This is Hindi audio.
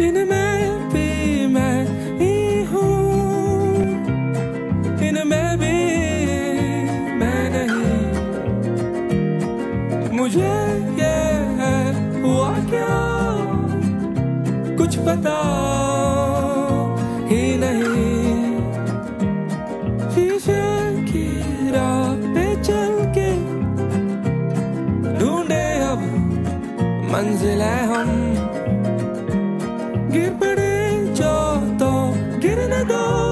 इनमें भी मैं ही हूँ। इनमें भी मैं नहीं मुझे ये हुआ क्या? कुछ पता ही नहीं। शीशे की राह पे चल के ढूंढे अब मंजिल हम। गिर पड़े जा जाता तो गिरने दो।